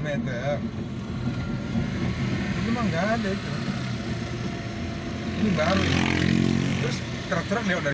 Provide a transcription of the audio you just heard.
meter itu mah nggak ada itu. Ini baru terus truk-truk lewat dari